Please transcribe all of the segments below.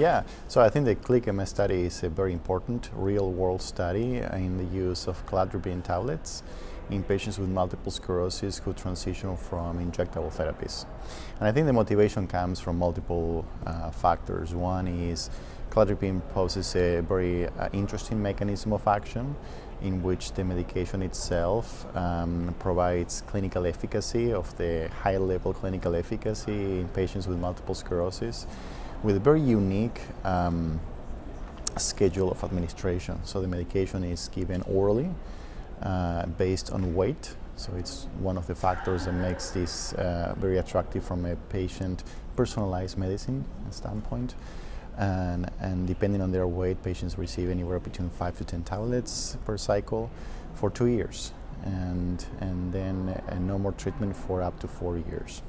Yeah, so I think the CLICK-MS study is a very important real-world study in the use of cladribine tablets in patients with multiple sclerosis who transition from injectable therapies. And I think the motivation comes from multiple uh, factors. One is cladribine poses a very uh, interesting mechanism of action in which the medication itself um, provides clinical efficacy of the high level clinical efficacy in patients with multiple sclerosis with a very unique um, schedule of administration. So the medication is given orally uh, based on weight. So it's one of the factors that makes this uh, very attractive from a patient personalized medicine standpoint. And, and depending on their weight, patients receive anywhere between five to 10 tablets per cycle for two years. And, and then uh, no more treatment for up to four years.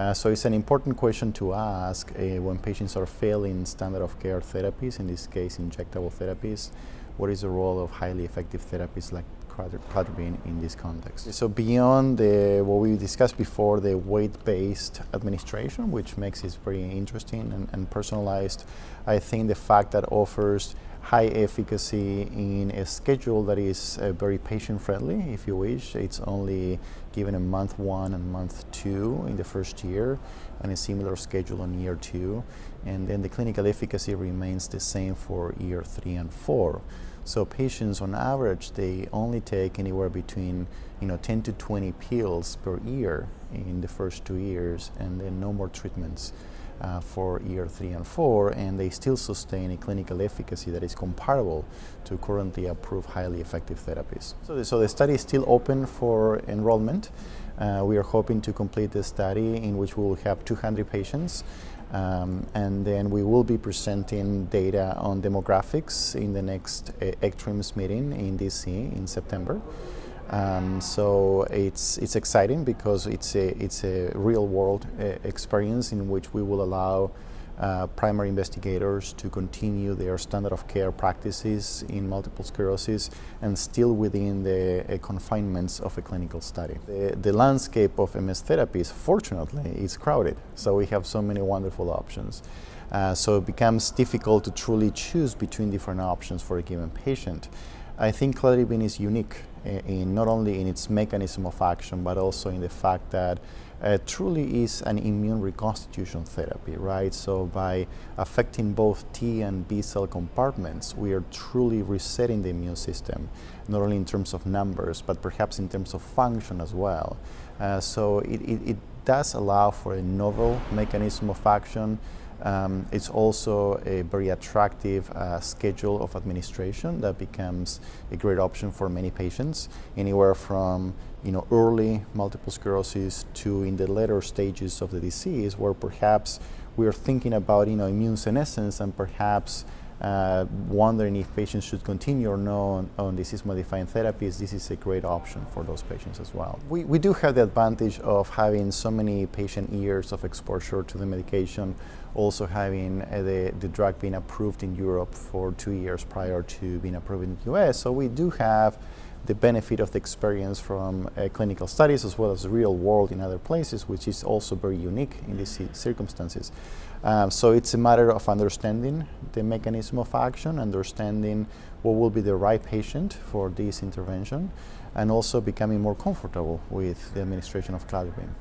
Uh, so it's an important question to ask uh, when patients are failing standard of care therapies, in this case injectable therapies, what is the role of highly effective therapies like cladribine in this context. So beyond the, what we discussed before, the weight-based administration, which makes it very interesting and, and personalized, I think the fact that offers high efficacy in a schedule that is uh, very patient friendly, if you wish. It's only given in month one and month two in the first year, and a similar schedule in year two. And then the clinical efficacy remains the same for year three and four. So patients on average, they only take anywhere between you know, 10 to 20 pills per year in the first two years, and then no more treatments uh, for year three and four, and they still sustain a clinical efficacy that is comparable to currently approved highly effective therapies. So the, so the study is still open for enrollment. Uh, we are hoping to complete the study in which we will have 200 patients. Um, and then we will be presenting data on demographics in the next uh, ECTRIMS meeting in DC in September. Um, so it's it's exciting because it's a it's a real world uh, experience in which we will allow uh, primary investigators to continue their standard of care practices in multiple sclerosis and still within the uh, confinements of a clinical study. The, the landscape of MS therapies, fortunately, is crowded, so we have so many wonderful options. Uh, so it becomes difficult to truly choose between different options for a given patient. I think cladribine is unique in not only in its mechanism of action, but also in the fact that uh, truly is an immune reconstitution therapy, right? So by affecting both T and B cell compartments, we are truly resetting the immune system, not only in terms of numbers, but perhaps in terms of function as well. Uh, so it, it, it does allow for a novel mechanism of action um, it's also a very attractive uh, schedule of administration that becomes a great option for many patients, anywhere from you know, early multiple sclerosis to in the later stages of the disease, where perhaps we're thinking about you know, immune senescence and perhaps uh, wondering if patients should continue or no on, on disease-modifying therapies, this is a great option for those patients as well. We, we do have the advantage of having so many patient years of exposure to the medication, also having uh, the, the drug being approved in Europe for two years prior to being approved in the US. So we do have the benefit of the experience from uh, clinical studies as well as the real world in other places, which is also very unique in these circumstances. Um, so it's a matter of understanding the mechanism of action, understanding what will be the right patient for this intervention, and also becoming more comfortable with the administration of cladribine.